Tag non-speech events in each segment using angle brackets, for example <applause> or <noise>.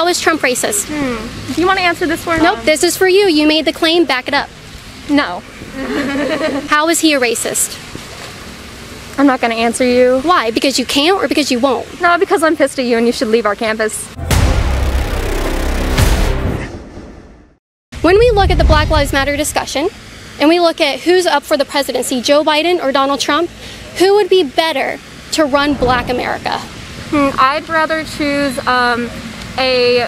How is Trump racist? Do you want to answer this for me? Nope, this is for you. You made the claim, back it up. No. <laughs> How is he a racist? I'm not going to answer you. Why? Because you can't or because you won't? No, because I'm pissed at you and you should leave our campus. When we look at the Black Lives Matter discussion and we look at who's up for the presidency, Joe Biden or Donald Trump, who would be better to run black America? Hmm, I'd rather choose um, a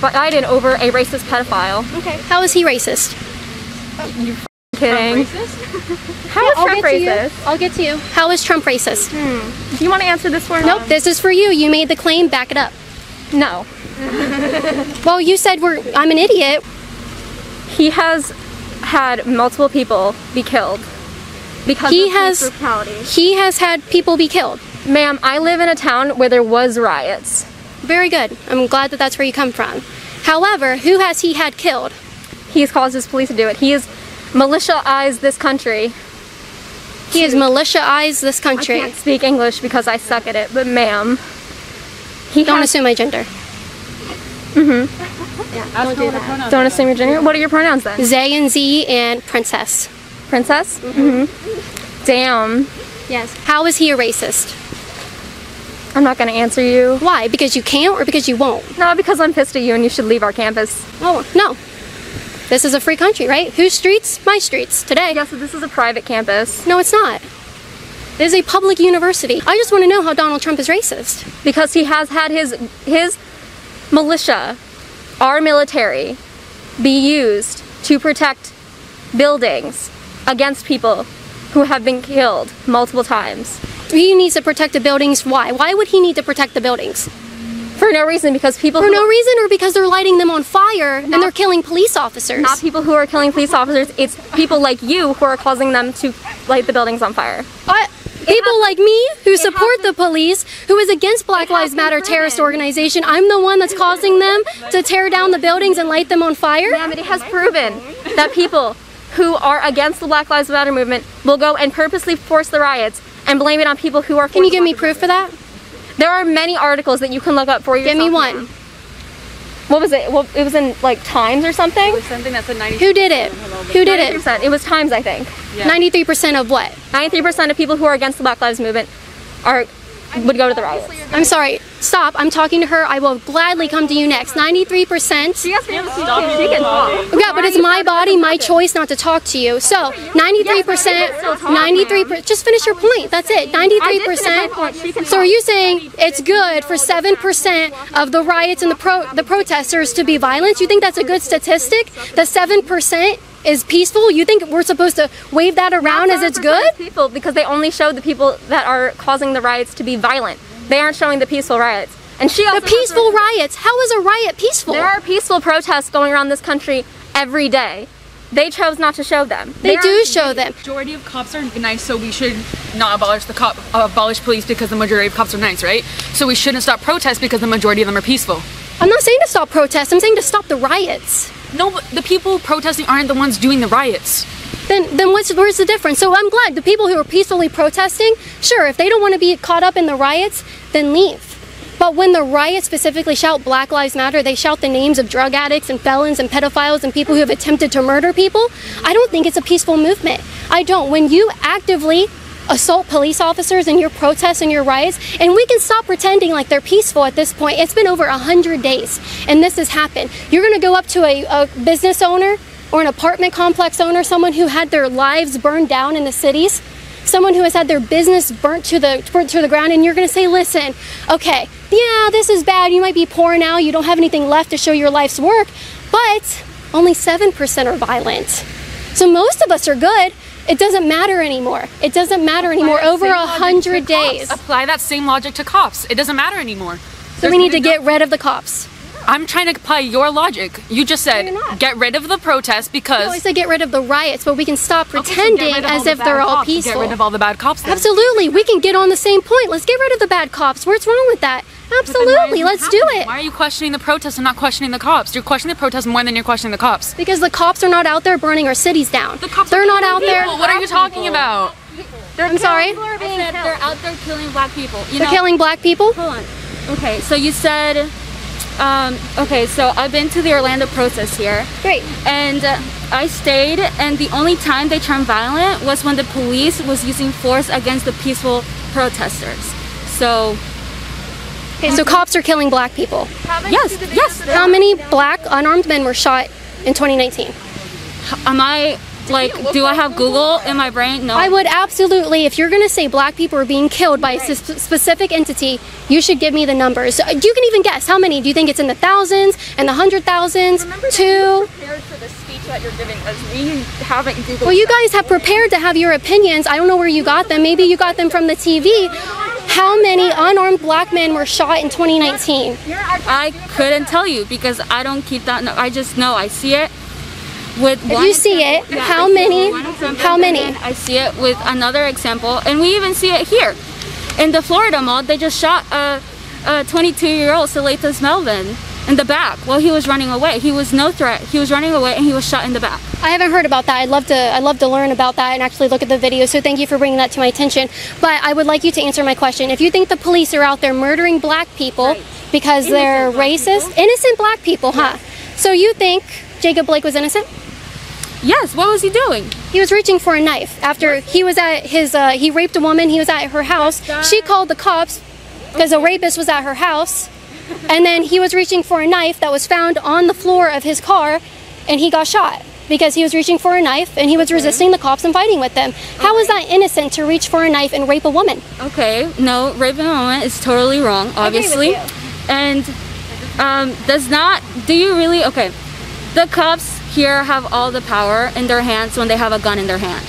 Biden over a racist pedophile. Okay. How is he racist? You kidding. <laughs> How is I'll Trump get to you. racist? I'll get to you. How is Trump racist? Hmm. Do you want to answer this for me? Nope, this is for you. You made the claim, back it up. No. <laughs> Well, you said we're I'm an idiot. He has had multiple people be killed because He of police has- brutality. He has had people be killed. Ma'am, I live in a town where there was riots. Very good. I'm glad that that's where you come from. However, who has he had killed? He's caused his police to do it. He has militiaized this country. He has militiaized this country. I country. can't speak English because I suck at it, but ma'am, he Don't has, assume my gender. Mhm. Yeah. Don't do that. don't assume your gender. What are your pronouns then? Zay and Z and princess. Princess? Mm-hmm. Damn. Yes. How is he a racist? I'm not gonna answer you. Why? Because you can't or because you won't? No, because I'm pissed at you and you should leave our campus. Oh, no. This is a free country, right? Whose streets? My streets. Today. Yeah, so this is a private campus. No, it's not. It is a public university. I just want to know how Donald Trump is racist. because he has had his his militia, our military, be used to protect buildings against people who have been killed multiple times He needs to protect the buildings. Why? Why would he need to protect the buildings? for no reason because people For who, no reason or because they're lighting them on fire and they're killing police officers? not people who are killing police officers it's people like you who are causing them to light the buildings on fire I- people like me who support the police, who is against Black Lives Matter terrorist organization, I'm the one that's causing them to tear down the buildings and light them on fire? Ma'am, it has proven that people who are against the Black Lives Matter movement will go and purposely force the riots and blame it on people who are Can you give me proof for that? There are many articles that you can look up for yourself. Give me ma'am. one. What was it? Well, it was in like Times or something. Something that's a 90. Who did it? Who did it? 90%. It was Times, I think. Yeah. 93% of what? 93% of people who are against the Black Lives Movement are would go to the riots. I'm sorry. Stop. I'm talking to her. I will gladly come to you next. 93%. She has to. She can talk. Yeah, but it's my body, my choice not to talk to you. So, 93%, 93%, just finish your point. That's it. 93%. So are you saying it's good for 7% of the riots and the pro the protesters to be violent? You think that's a good statistic? The 7% is peaceful? You think we're supposed to wave that around as it's good? People because they only show the people that are causing the riots to be violent. They aren't showing the peaceful riots. And she also The peaceful riots. How is a riot peaceful? There are peaceful protests going around this country every day. They chose not to show them. They are- do show them. majority of cops are nice, so we should not abolish the cop, abolish police because the majority of cops are nice, right? So we shouldn't stop protests because the majority of them are peaceful. I'm not saying to stop protests. I'm saying to stop the riots. No, the people protesting aren't the ones doing the riots. Then, then what's where's the difference? So I'm glad the people who are peacefully protesting, sure, if they don't want to be caught up in the riots, then leave. But when the riots specifically shout Black Lives Matter, they shout the names of drug addicts and felons and pedophiles and people who have attempted to murder people. I don't think it's a peaceful movement. I don't. When you actively assault police officers in your protests and your riots, and we can stop pretending like they're peaceful at this point. It's been over a hundred days, and this has happened. You're gonna go up to a, a business owner or an apartment complex owner, someone who had their lives burned down in the cities, someone who has had their business burnt to the burnt to the ground, and you're going to say, "Listen, okay, yeah, this is bad. You might be poor now. You don't have anything left to show your life's work, but only seven percent are violent. So most of us are good. It doesn't matter anymore. It doesn't matter anymore. Apply Over a hundred days. Apply that same logic to cops. It doesn't matter anymore. So we need to get rid of the cops. I'm trying to apply your logic. You just said you're get rid of the protests because No, I said get rid of the riots, but we can stop pretending Okay, so get pretending rid of all as the if they're all cops. peaceful. Get rid of all the bad cops. Then. Absolutely, we can get on the same point. Let's get rid of the bad cops. What's wrong with that? But then why Absolutely, let's do it. Why are you questioning the protests and not questioning the cops? You're questioning the protests more than you're questioning the cops. Because the cops are not out there burning our cities down. The cops They're are not killing out there. What are you talking about? I'm sorry. I said they're out there killing black people. You They're know, killing black people. Hold on. Okay, so you said Um, okay, so I've been to the Orlando protest here. Great. and uh, I stayed and the only time they turned violent was when the police was using force against the peaceful protesters. So Okay, so cops are killing black people. yes, yes. How many black unarmed men were shot in 2019? Am I like do I have Google in my brain? No. I would absolutely, if you're going to say black people are being killed by a sp- specific entity, you should give me the numbers. Uh, You can even guess how many. Do you think it's in the thousands and the hundred thousands? Two? prepared for the speech that you're giving us. We haven't Googled. Well, you guys have prepared to have your opinions. I don't know where you got them. Maybe you got them from the TV. How many unarmed black men were shot in 2019? I couldn't tell you because I don't keep that. No, I just know I see it with If you see it, yeah, how I see it many? example, How many? I see it with another example, and we even see it here in the Florida mall. They just shot a, a 22-year-old Salaythis Melvin in the back while he was running away. He was no threat. He was running away, and he was shot in the back. I haven't heard about that. I'd love to. I'd love to learn about that and actually look at the video. So thank you for bringing that to my attention. But I would like you to answer my question. If you think the police are out there murdering black people because they're racist, innocent black people, huh? So you think Jacob Blake was innocent? Yes. What was he doing? He was reaching for a knife after he was at his. Uh, he raped a woman. He was at her house. She called the cops because a rapist was at her house, and then he was reaching for a knife that was found on the floor of his car, and he got shot because he was reaching for a knife and he was resisting the cops and fighting with them. How is that innocent to reach for a knife and rape a woman? Okay, no, raping a woman is totally wrong, obviously. And um, does not, do you really, okay, the cops here have all the power in their hands when they have a gun in their hand.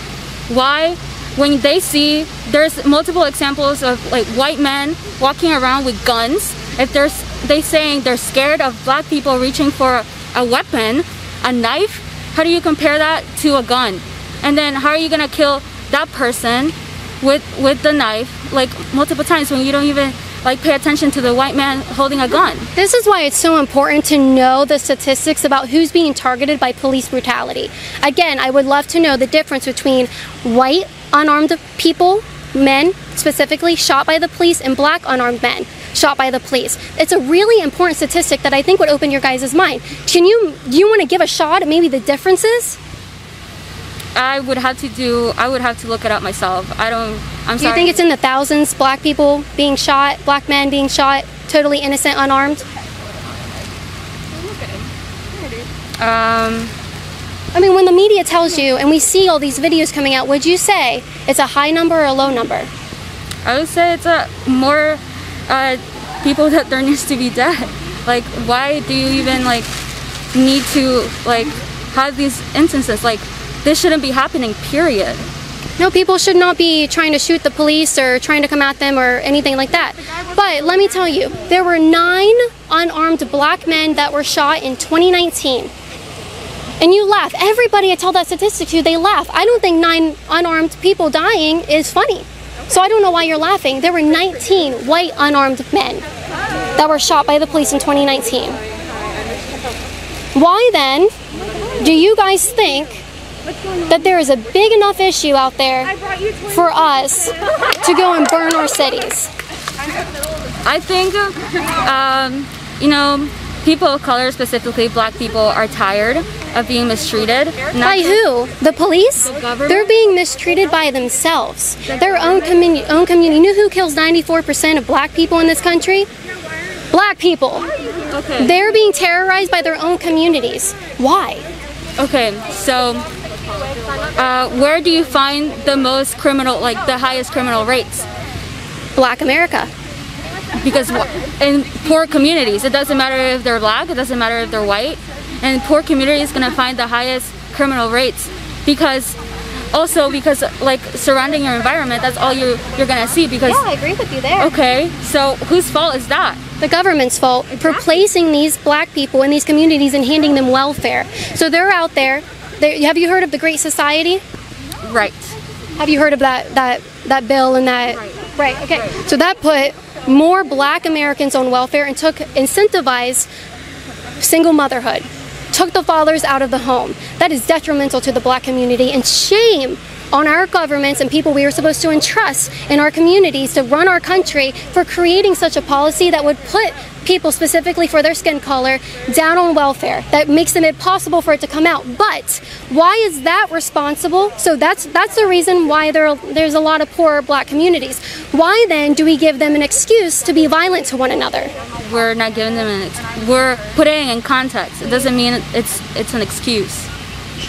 Why? When they see, there's multiple examples of like white men walking around with guns. If there's, they saying they're scared of black people reaching for a weapon, a knife, how do you compare that to a gun? And then how are you gonna kill that person with with the knife like multiple times when you don't even like pay attention to the white man holding a gun? This is why it's so important to know the statistics about who's being targeted by police brutality. Again, I would love to know the difference between white unarmed people, men specifically, shot by the police, and black unarmed men shot by the police. It's a really important statistic that I think would open your guys' mind. Can you do you want to give a shot at maybe the differences? I would have to do. I would have to look it up myself. I don't. I'm Do you think it's in the thousands, black people being shot, black men being shot, totally innocent, unarmed? um, I mean, when the media tells you, and we see all these videos coming out, would you say it's a high number or a low number? I would say it's a more uh, people that there needs to be dead. Like, why do you even like need to like have these instances? Like, this shouldn't be happening. Period. No, people should not be trying to shoot the police or trying to come at them or anything like that. But let me tell you, there were nine unarmed black men that were shot in 2019. And you laugh. Everybody I tell that statistic to, they laugh. I don't think nine unarmed people dying is funny. So I don't know why you're laughing. There were 19 white unarmed men that were shot by the police in 2019. Why then do you guys think that there is a big enough issue out there for us to go and burn our cities? I think, um, you know, people of color, specifically black people, are tired of being mistreated. By who? The police? government? They're being mistreated by themselves. Their own, commu- own community. You know who kills 94% of black people in this country? Black people. Okay. They're being terrorized by their own communities. Why? Okay, so uh, where do you find the most criminal, like the highest criminal rates? Black America. Because in poor communities, it doesn't matter if they're black, it doesn't matter if they're white, and poor communities gonna find the highest criminal rates because also because like surrounding your environment, that's all you you're gonna see because Yeah, I agree with you there. okay, so whose fault is that? the government's fault for placing these black people in these communities and handing them welfare. So they're out there. They're, have you heard of the Great Society? Right. Have you heard of that that that bill and that? Right. Okay. So that put more Black Americans on welfare and took incentivized single motherhood. Took the fathers out of the home. That is detrimental to the black community and shame on our governments and people we are supposed to entrust in our communities to run our country for creating such a policy that would put people specifically for their skin color down on welfare. That makes them impossible for it to come out. But why is that responsible? So that's that's the reason why there there's a lot of poor black communities. Why then do we give them an excuse to be violent to one another? We're not giving them an. Ex- we're putting in context. It doesn't mean it's it's an excuse.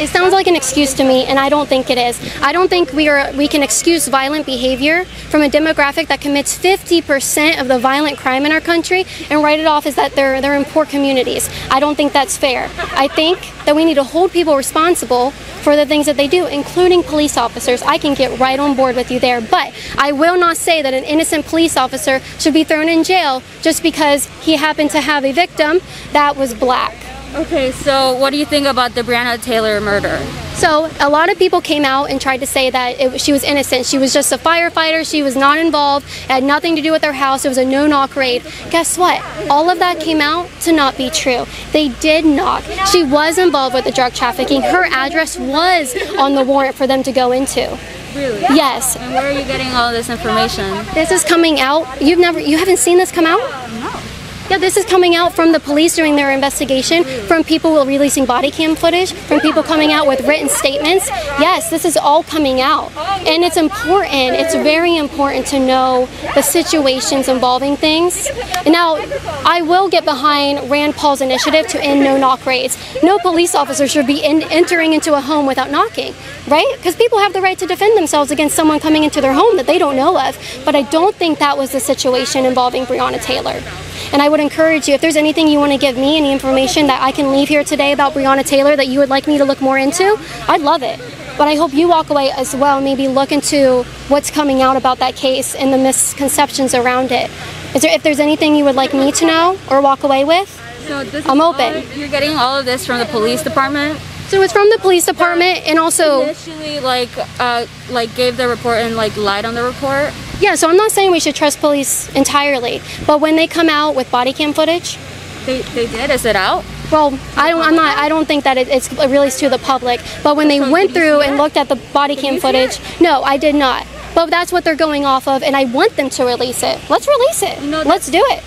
It sounds like an excuse to me, and I don't think it is. I don't think we are we can excuse violent behavior from a demographic that commits 50% of the violent crime in our country and write it off as that they're they're in poor communities. I don't think that's fair. I think that we need to hold people responsible for the things that they do, including police officers. I can get right on board with you there, but I will not say that an innocent police officer should be thrown in jail just because he happened to have a victim that was black. Okay, so what do you think about the Breonna Taylor murder? So a lot of people came out and tried to say that it, she was innocent. She was just a firefighter. She was not involved. It had nothing to do with her house. It was a no-knock raid. Guess what? All of that came out to not be true. They did knock. She was involved with the drug trafficking. Her address was on the warrant for them to go into. Really? Yes. And where are you getting all this information? This is coming out. You've never, you haven't seen this come out? This is coming out from the police during their investigation, from people releasing body cam footage, from people coming out with written statements. Yes, this is all coming out. And it's important, it's very important to know the situations involving things. Now, I will get behind Rand Paul's initiative to end no knock raids. No police officer should be in, entering into a home without knocking, right? Because people have the right to defend themselves against someone coming into their home that they don't know of. But I don't think that was the situation involving Breonna Taylor. And I would encourage you, if there's anything you want to give me, any information that I can leave here today about Breonna Taylor that you would like me to look more into, I'd love it. But I hope you walk away as well, maybe look into what's coming out about that case and the misconceptions around it. Is there, if there's anything you would like me to know or walk away with, So this I'm open. you're getting all of this from the police department. so it's from the police department and also, Initially, like, uh, like gave the report and like lied on the report. Yeah, so I'm not saying we should trust police entirely, but when they come out with body cam footage, They, they did. Is it out? Well, I don't. I'm not. I don't think that it, it's released to the public. But when they So went through and looked at the body cam footage, no, I did not. But that's what they're going off of, and I want them to release it. Let's release it. know, Let's do it.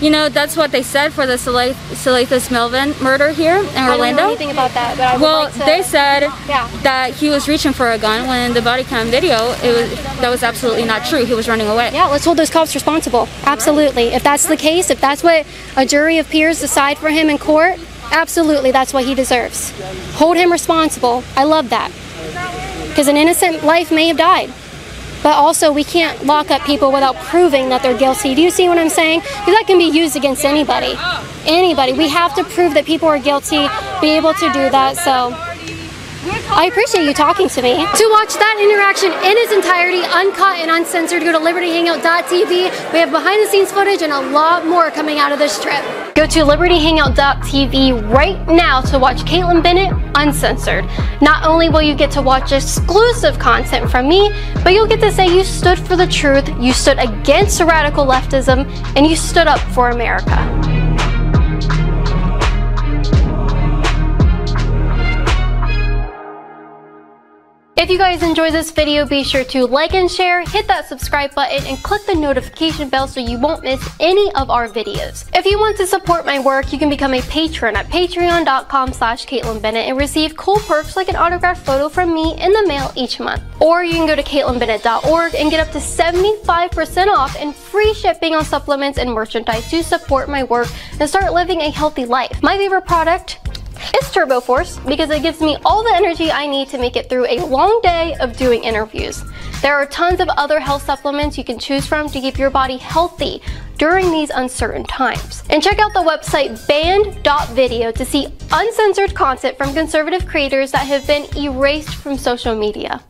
You know, that's what they said for the Salaythis Melvin murder here in I don't Orlando. know anything about that, but I Well, like to. they said Yeah. that he was reaching for a gun when the body cam video, it was that was absolutely not true. He was running away. Yeah, let's hold those cops responsible. Absolutely. If that's the case, if that's what a jury of peers decide for him in court, absolutely, that's what he deserves. Hold him responsible. I love that. Because an innocent life may have died. But also, we can't lock up people without proving that they're guilty. Do you see what I'm saying? Because that can be used against anybody. Anybody. We have to prove that people are guilty, be able to do that. So. I appreciate you talking to me. To watch that interaction in its entirety, uncut and uncensored, go to libertyhangout.tv. We have behind the scenes footage and a lot more coming out of this trip. Go to libertyhangout.tv right now to watch Kaitlin Bennett uncensored. Not only will you get to watch exclusive content from me, but you'll get to say you stood for the truth, you stood against radical leftism, and you stood up for America. If you guys enjoyed this video, be sure to like and share, hit that subscribe button, and click the notification bell so you won't miss any of our videos. If you want to support my work, you can become a patron at patreon.com slash Kaitlin Bennett and receive cool perks like an autographed photo from me in the mail each month. Or you can go to kaitlinbennett.org and get up to 75% off and free shipping on supplements and merchandise to support my work and start living a healthy life. My favorite product it's Turbo Force because it gives me all the energy I need to make it through a long day of doing interviews. There are tons of other health supplements you can choose from to keep your body healthy during these uncertain times. And check out the website banned.video to see uncensored content from conservative creators that have been erased from social media.